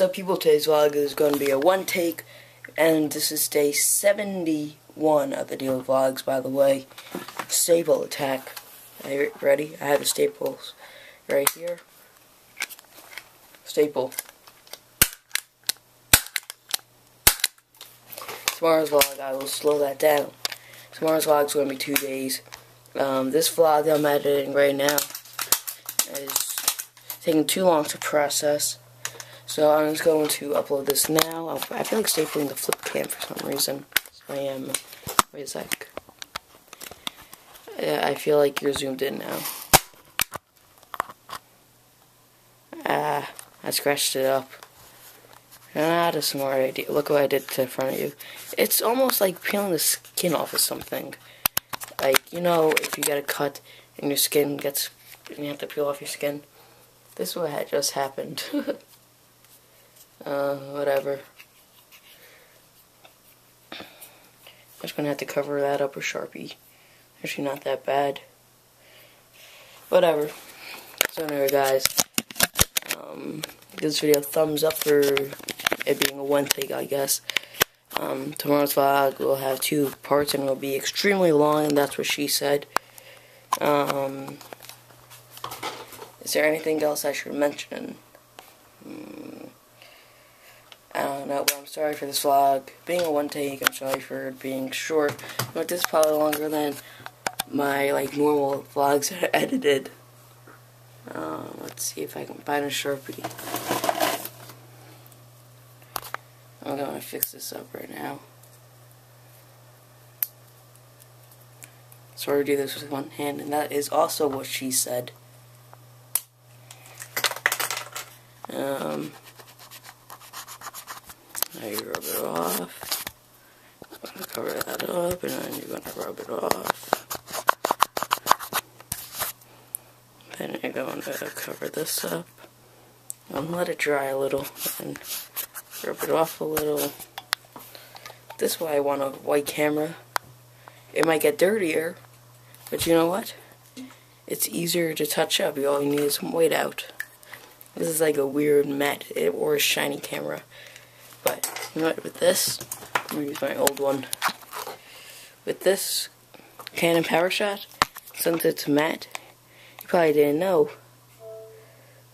Up people, today's vlog is going to be a one take, and this is day 71 of the Daily Vlogs, by the way. Staple attack. Are you ready? I have the staples right here. Staple. Tomorrow's vlog, I will slow that down. Tomorrow's vlog is going to be two days. Um, this vlog I'm editing right now is taking too long to process. So I'm just going to upload this now. I feel like stapling the flip cam for some reason. So I am. Wait a sec. I feel like you're zoomed in now. Ah, I scratched it up. Ah, that's a smart idea. Look what I did to the front of you. It's almost like peeling the skin off of something. Like, you know, if you get a cut and your skin gets, and you have to peel off your skin. This is what had just happened. Uh, whatever. I'm just gonna have to cover that up with Sharpie. Actually, not that bad. Whatever. So anyway, guys, um, give this video a thumbs up for it being a one take, I guess. Um, tomorrow's vlog will have two parts and will be extremely long, and that's what she said. Um, is there anything else I should mention? Hmm. I don't but I'm sorry for this vlog being a one take. I'm sorry for being short. But this is probably longer than my like normal vlogs that are edited. Uh, let's see if I can find a sharpie. I'm gonna fix this up right now. Sorry to do this with one hand, and that is also what she said. Um. Now you rub it off. Going to cover that up and then you're going to rub it off. Then you're going to cover this up and let it dry a little and rub it off a little. This is why I want a white camera. It might get dirtier, but you know what? It's easier to touch up. You all you need is some white out. This is like a weird matte or a shiny camera. But, with this, I'm going to use my old one. With this Canon PowerShot, since it's matte, you probably didn't know.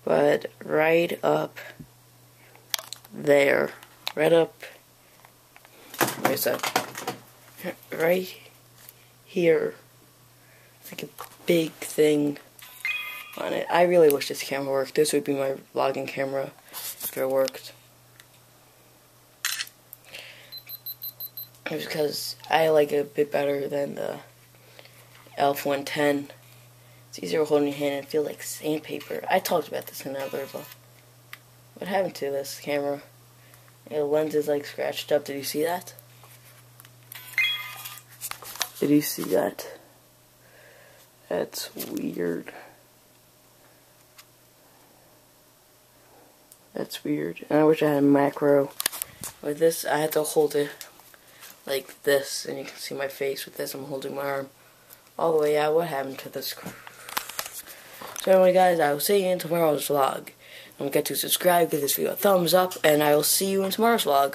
But right up there, right up, where's that? Right here, it's like a big thing on it. I really wish this camera worked. This would be my vlogging camera if it worked. Because I like it a bit better than the ELPH 110. It's easier to hold in your hand and feel like sandpaper. I talked about this in another vlog. What happened to this camera? The lens is like scratched up. Did you see that? Did you see that? That's weird. That's weird. And I wish I had a macro. With this, I had to hold it like this, and you can see my face with this. I'm holding my arm all the way out. What happened to this? So anyway, guys, I will see you in tomorrow's vlog. Don't forget to subscribe, give this video a thumbs up, and I will see you in tomorrow's vlog.